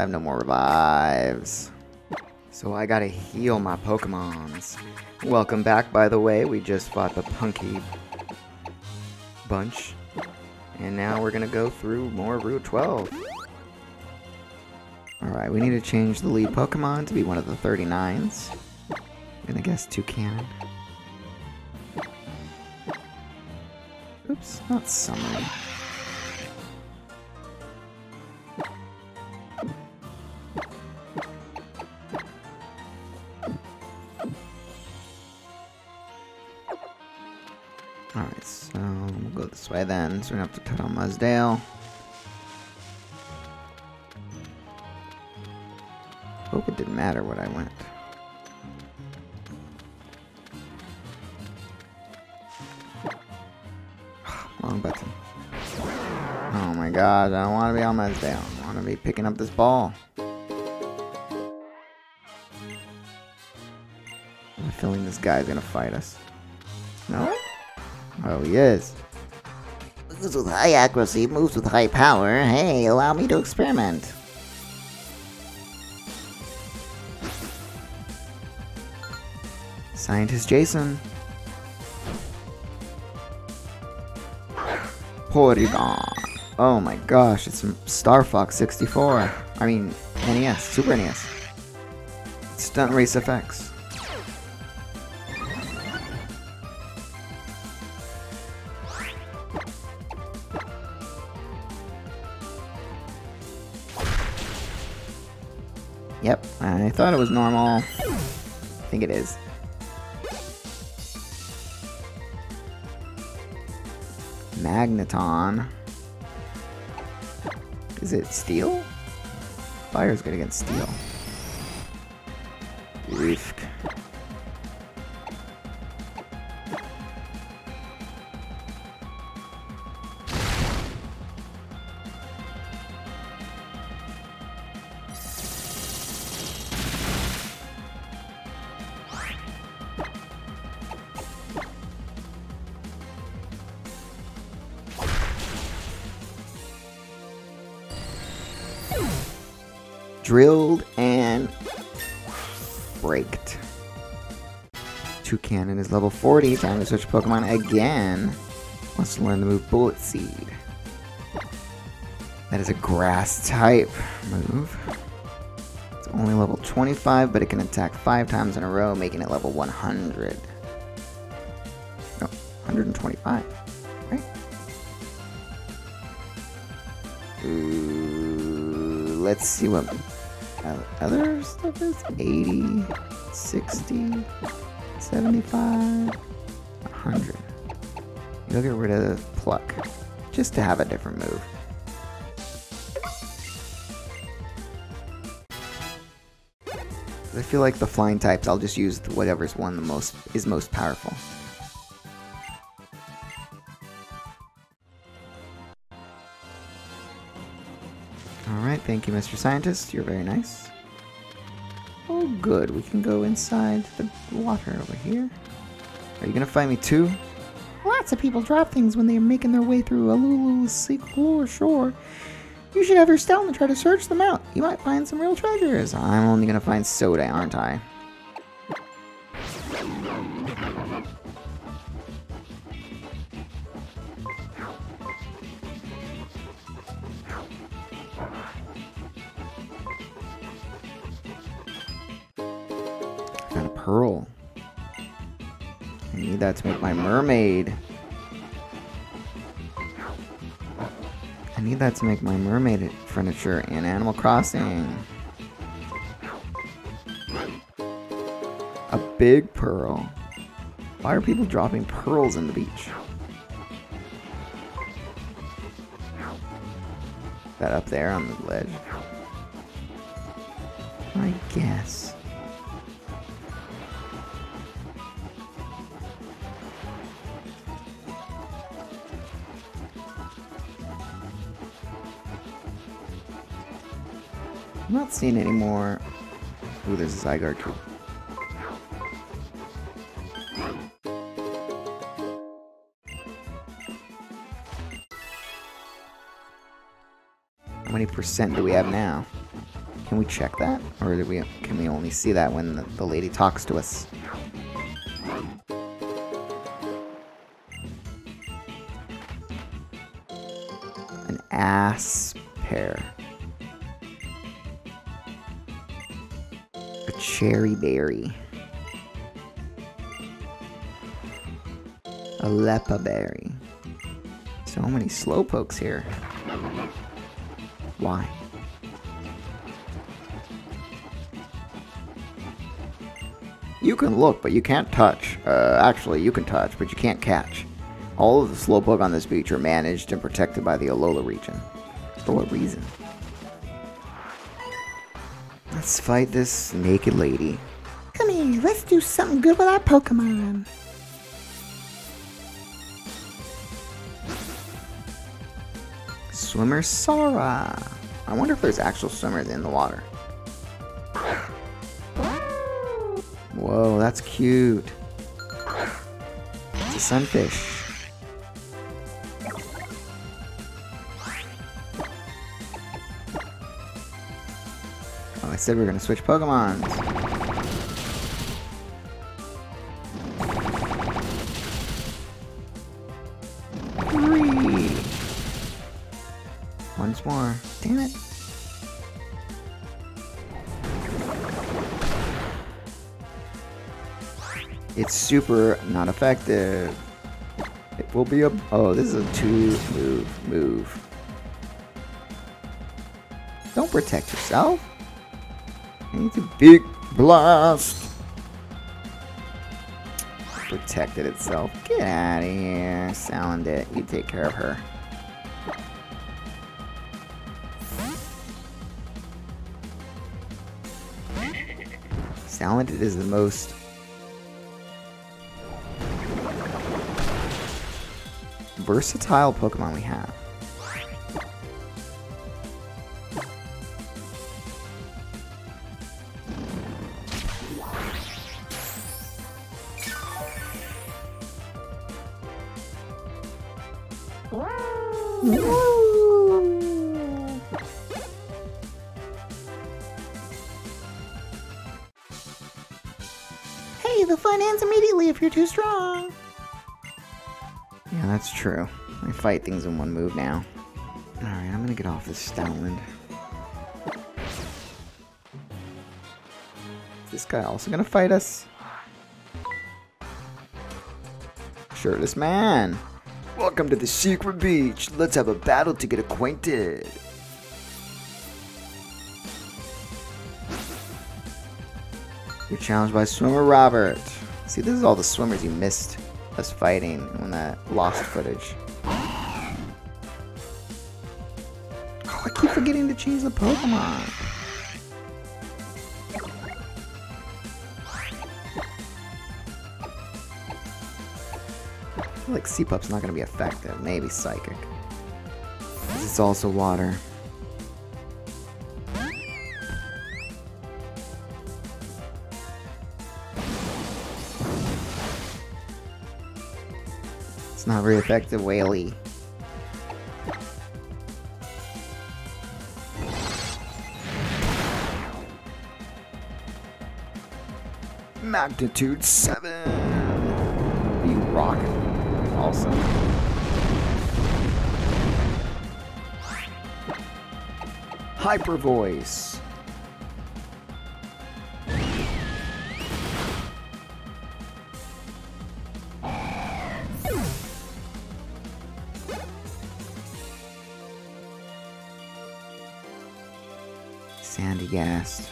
I have no more revives. So I gotta heal my Pokemons. Welcome back, by the way. We just fought the Punky bunch. And now we're gonna go through more Route 12. Alright, we need to change the lead Pokemon to be one of the 39s. I'm gonna guess Toucannon. Oops, not Summary. Way then, so we don't have to cut on Mudsdale. Hope it didn't matter what I went. Wrong button. Oh my god, I don't want to be on Mudsdale. I want to be picking up this ball. I am feeling this guy's gonna fight us. No? Oh, he is. Moves with high accuracy, moves with high power. Hey, allow me to experiment. Scientist Jason. Porygon. Oh my gosh, it's Star Fox 64. I mean, NES, Super NES. Stunt Race FX. Yep, I thought it was normal. I think it is. Magneton. Is it steel? Fire's good against steel. Risk. Drilled and braked. Toucannon is level 40. Time to switch Pokemon again. Wants to learn the move Bullet Seed. That is a grass type move. It's only level 25, but it can attack 5 times in a row, making it level 100. No, 125, right? Ooh, let's see what Uh, other stuff is 80, 60, 75, 100. You'll get rid of Pluck, just to have a different move. I feel like the flying types, I'll just use whatever's one the most is most powerful. Thank you, Mr. Scientist. You're very nice. Oh, good. We can go inside the water over here. Are you gonna find me too? Lots of people drop things when they are making their way through Alulu's secluded shore. You should have your stone and try to search them out. You might find some real treasures. I'm only gonna find soda, aren't I? To make my mermaid. I need that to make my mermaid furniture in Animal Crossing. A big pearl. Why are people dropping pearls in the beach? That up there on the ledge. I guess. Not seeing any more. Ooh, there's a Zygarde. How many percent do we have now? Can we check that? Or do we, can we only see that when the, the lady talks to us? An ass pear. Cherry berry. A Leppa berry. So many slowpokes here. Why? You can look, but you can't touch. Uh, actually, you can touch, but you can't catch. All of the slowpoke on this beach are managed and protected by the Alola region. For what reason? Let's fight this naked lady. Come here, let's do something good with our Pokemon. Swimmer Sora. I wonder if there's actual swimmers in the water. Whoa, that's cute. It's a sunfish. Said we are gonna switch Pokemon. Three. Once more. Damn it. It's super not effective. It will be a. Oh, this is a two move move. Don't protect yourself. I a big blast. Protected itself. Get out of here, Salandit. You take care of her. Salandit is the most versatile Pokemon we have. Hey, the fun ends immediately if you're too strong. Yeah, that's true. I fight things in one move now. Alright, I'm gonna get off this Stoutland. Is this guy also gonna fight us? Shirtless man! Welcome to the secret beach. Let's have a battle to get acquainted. You're challenged by swimmer Robert. See, this is all the swimmers you missed us fighting on that lost footage. Oh, I keep forgetting to change the Pokemon. Feel like C-Pup's not gonna be effective. Maybe Psychic. it's also water. It's not very effective, Whaley. Magnitude 7! You rock. Awesome. Hyper Voice. Sandygast.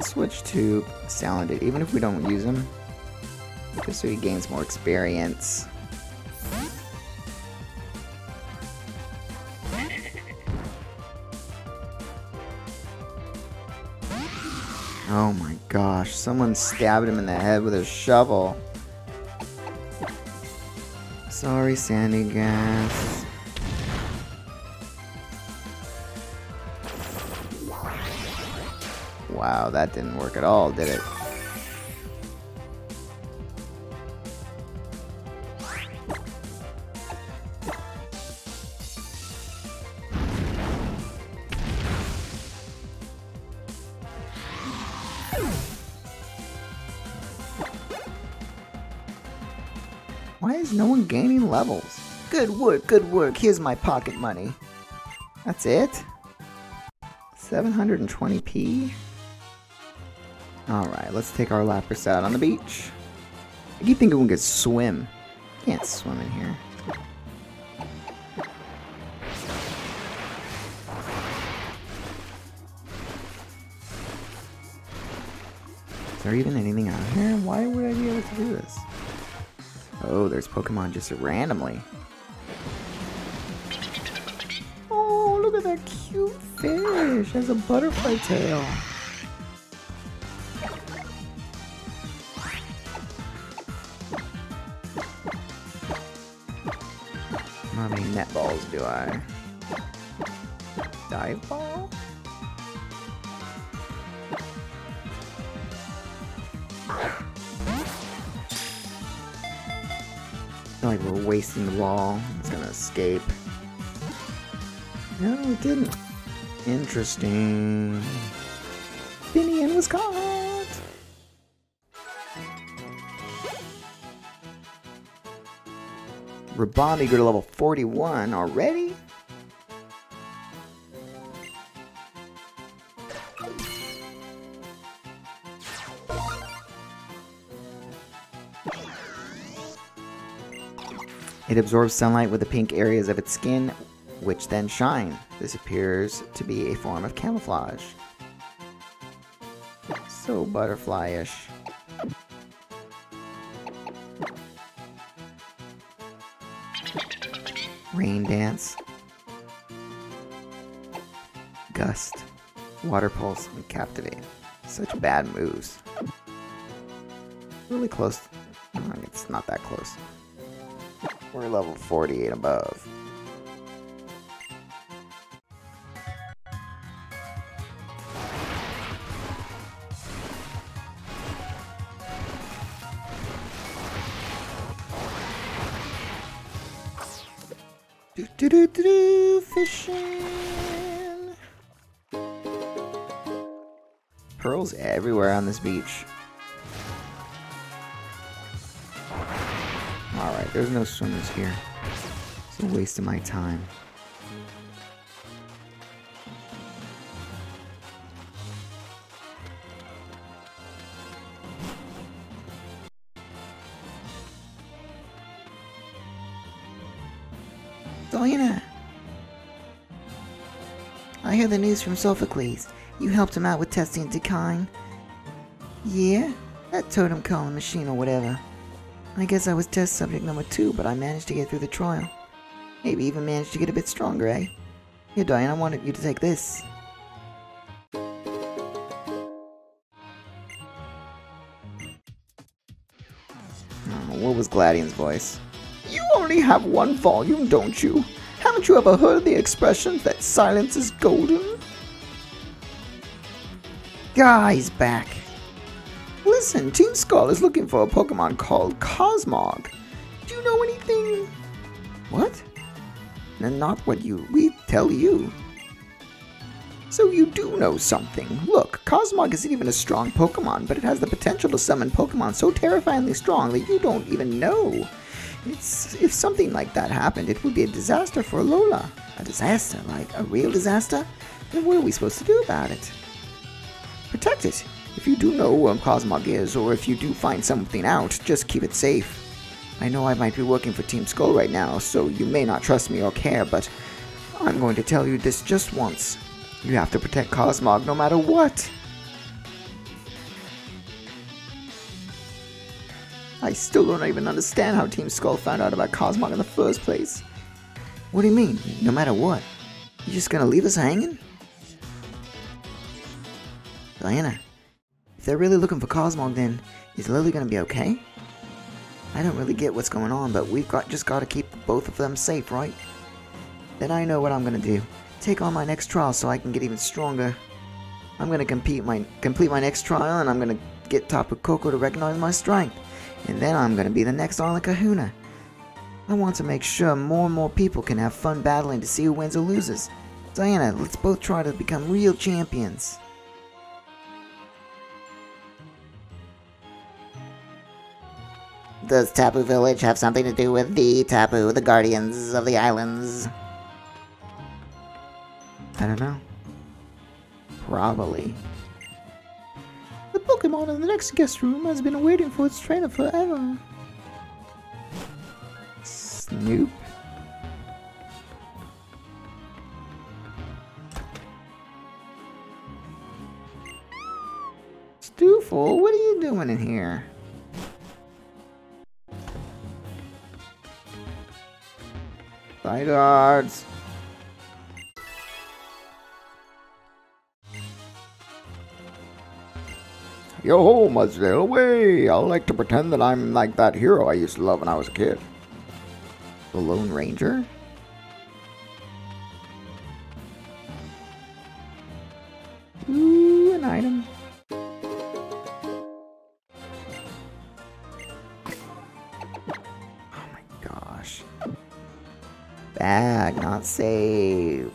Switch to Salandit, even if we don't use him. Just so he gains more experience. Gosh, someone stabbed him in the head with a shovel. Sorry, Sandygast. Wow, that didn't work at all, did it? Good work. Here's my pocket money. That's it? 720p? Alright, let's take our Lapras out on the beach. I keep thinking we could swim. Can't swim in here. Is there even anything out here? Why would I be able to do this? Oh, there's Pokemon just randomly. That cute fish. Has a butterfly tail. How many net balls do I? Dive ball? like we're wasting the ball. It's gonna escape. No, it didn't. Interesting. Finneon was caught! Rabami grew to level 41 already? It absorbs sunlight with the pink areas of its skin, which then shine. This appears to be a form of camouflage. So butterfly-ish. Rain Dance. Gust. Water Pulse and Captivate. Such bad moves. Really close. It's not that close. We're level 48 above. This beach. Alright, there's no swimmers here. It's a waste of my time. Diana! I hear the news from Sophocles. You helped him out with testing Decine. Yeah? That totem calling machine or whatever. I guess I was test subject number two, but I managed to get through the trial. Maybe even managed to get a bit stronger, eh? Here, Diane, I wanted you to take this. Oh, what was Gladion's voice? You only have one volume, don't you? Haven't you ever heard the expression that silence is golden? Guy's back. Listen, Team Skull is looking for a Pokemon called Cosmog. Do you know anything? What? Not what you we tell you. So you do know something. Look, Cosmog isn't even a strong Pokemon, but it has the potential to summon Pokemon so terrifyingly strong that you don't even know. It's, if something like that happened, it would be a disaster for Alola. A disaster? Like a real disaster? Then what are we supposed to do about it? Protect it. If you do know where Cosmog is, or if you do find something out, just keep it safe. I know I might be working for Team Skull right now, so you may not trust me or care, but I'm going to tell you this just once. You have to protect Cosmog no matter what. I still don't even understand how Team Skull found out about Cosmog in the first place. What do you mean, no matter what? You just gonna leave us hanging? Diana, if they're really looking for Cosmo, then is Lillie gonna be okay? I don't really get what's going on, but we've got just gotta keep both of them safe, right? Then I know what I'm gonna do. Take on my next trial so I can get even stronger. I'm gonna compete my complete my next trial and I'm gonna get Tapu Koko to recognize my strength. And then I'm gonna be the next Arlen Kahuna. I want to make sure more and more people can have fun battling to see who wins or loses. Diana, let's both try to become real champions. Does Tapu Village have something to do with the Tapu, the guardians of the islands? I don't know. Probably. The Pokemon in the next guest room has been waiting for its trainer forever. Snoop? Stufful, what are you doing in here? Bye, guards. Yo ho, Mudsdale, away! I like to pretend that I'm like that hero I used to love when I was a kid. The Lone Ranger? Not save.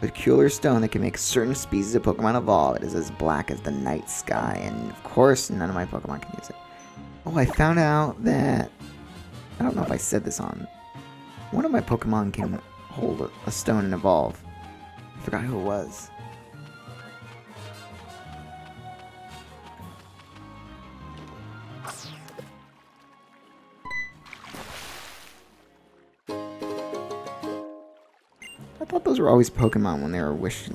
Peculiar stone that can make certain species of Pokemon evolve. It is as black as the night sky, and of course, none of my Pokemon can use it. Oh, I found out that. I don't know if I said this on. One of my Pokemon can hold a, a stone and evolve. I forgot who it was. Were always Pokemon when they were wishing.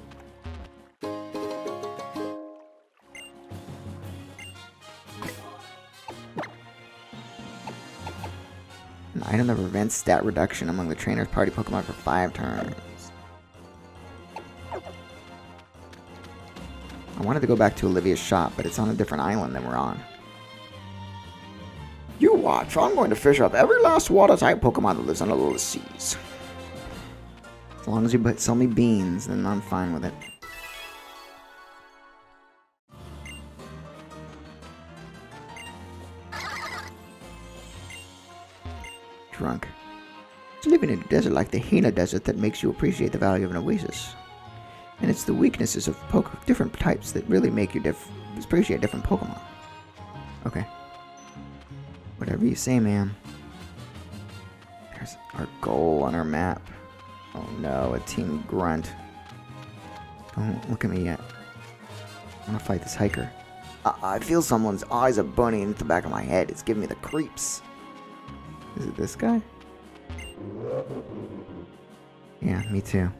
An item that prevents stat reduction among the trainer's party Pokemon for five turns. I wanted to go back to Olivia's shop, but it's on a different island than we're on. You watch, I'm going to fish up every last water type Pokemon that lives on the little seas. As long as you sell me beans, then I'm fine with it. Drunk. It's living in a desert like the Haina Desert that makes you appreciate the value of an oasis. And it's the weaknesses of poke- different types that really make you diff- appreciate different Pokemon. Okay. Whatever you say, ma'am. There's our goal on our map. Oh no, a team grunt. Don't look at me yet. I want to fight this hiker. I, I feel someone's eyes are burning into the back of my head. It's giving me the creeps. Is it this guy? Yeah, me too.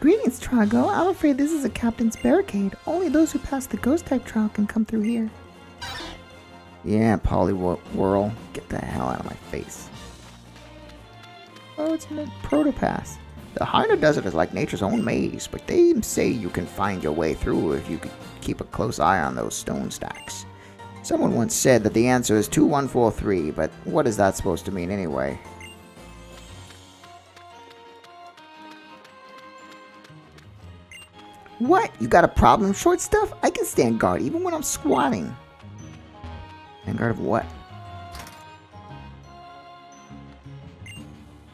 Greetings, Trago. I'm afraid this is a captain's barricade. Only those who pass the ghost type trial can come through here. Yeah, Poliwhirl, get the hell out of my face. Oh, it's a protopass. The Haina Desert is like nature's own maze, but they say you can find your way through if you keep a close eye on those stone stacks. Someone once said that the answer is 2143, but what is that supposed to mean anyway? What? You got a problem, short stuff? I can stand guard even when I'm squatting. Stand guard of what?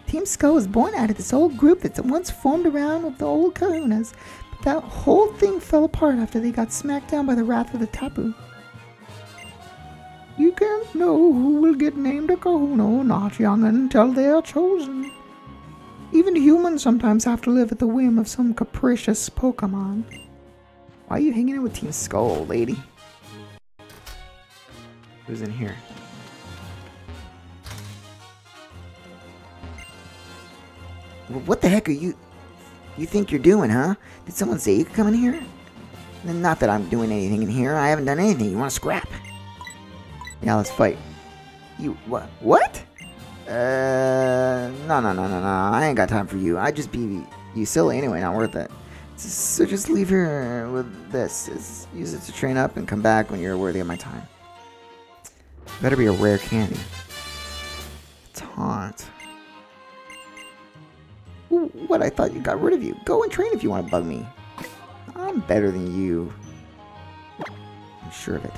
Team Skull was born out of this old group that once formed around with the old kahunas, but that whole thing fell apart after they got smacked down by the wrath of the Tapu. You can't know who will get named a kahuna or not, young, until they are chosen. Even humans sometimes have to live at the whim of some capricious Pokemon. Why are you hanging out with Team Skull, lady? Who's in here? What the heck are you... You think you're doing, huh? Did someone say you could come in here? Not that I'm doing anything in here. I haven't done anything. You want to scrap? Yeah, let's fight. You... What? What? Uh... No, no, no, no, no. I ain't got time for you. I'd just be... You silly anyway. Not worth it. So just leave her with this. Use it to train up and come back when you're worthy of my time. Better be a rare candy. Taunt. What? I thought you got rid of you. Go and train if you want to bug me. I'm better than you. I'm sure of it.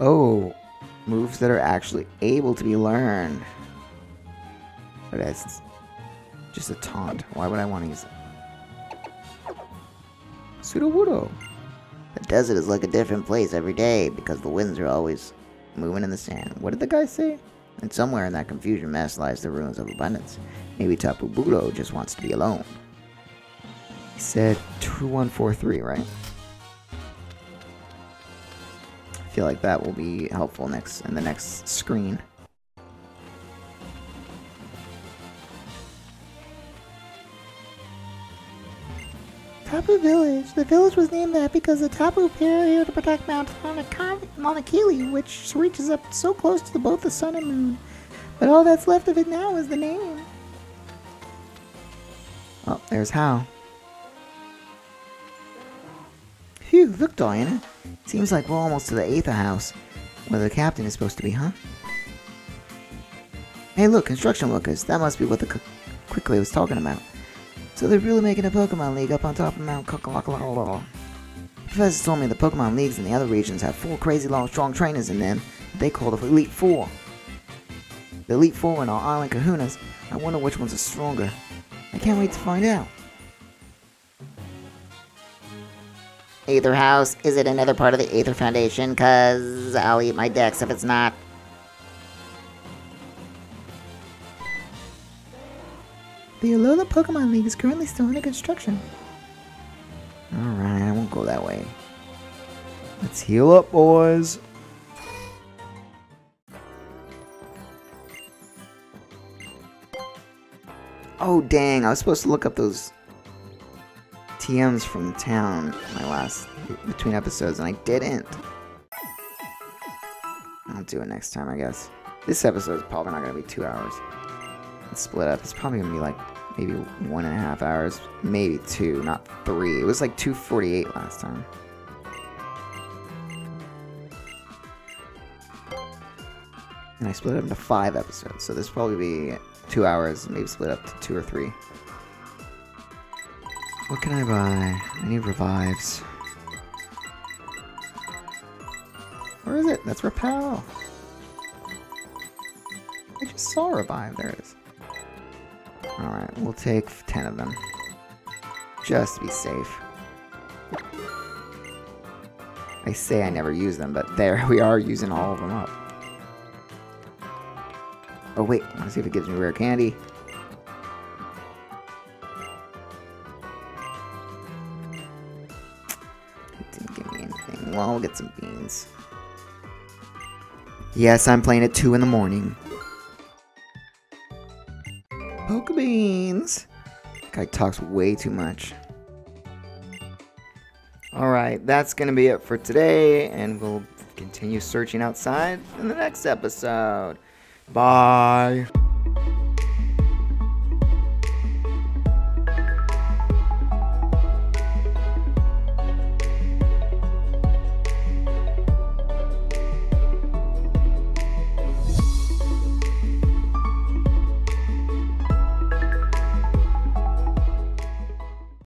Oh. moves that are actually able to be learned. But it's just a taunt. Why would I want to use it? Sudowoodo. The desert is like a different place every day because the winds are always moving in the sand. What did the guy say? And somewhere in that confusion mess lies the ruins of abundance. Maybe Tapu Bulu just wants to be alone. He said 2143, right? I feel like that will be helpful next in the next screen. Village. The village was named that because the Tapu here to protect Mount Monokili, which reaches up so close to both the sun and moon. But all that's left of it now is the name. Oh, there's Hau. Phew, look, Diana. Seems like we're almost to the Aether House, where the captain is supposed to be, huh? Hey, look, construction workers. That must be what the Quickly was talking about. So they're really making a Pokemon League up on top of Mount Kakalakala. Professor told me the Pokemon Leagues in the other regions have four crazy long, strong trainers in them they call the Elite Four. The Elite Four in our island kahunas. I wonder which ones are stronger. I can't wait to find out. Aether House, is it another part of the Aether Foundation? Cause I'll eat my dex if it's not. The Alola Pokemon League is currently still under construction. Alright, I won't go that way. Let's heal up, boys. Oh, dang. I was supposed to look up those TMs from the town my last between episodes, and I didn't. I'll do it next time, I guess. This episode is probably not going to be two hours. It's split up. It's probably going to be like maybe one and a half hours, maybe two, not three. It was like 248 last time. And I split it up into five episodes, so this probably be two hours, maybe split up to two or three. What can I buy? I need revives. Where is it? That's Repel. I just saw revive. There it is. Alright, we'll take 10 of them. Just to be safe. I say I never use them, but there we are using all of them up. Oh wait, let's see if it gives me rare candy. It didn't give me anything. Well, we'll get some beans. Yes, I'm playing at 2 in the morning. Pokebeans! Guy talks way too much. Alright, that's gonna be it for today, and we'll continue searching outside in the next episode. Bye!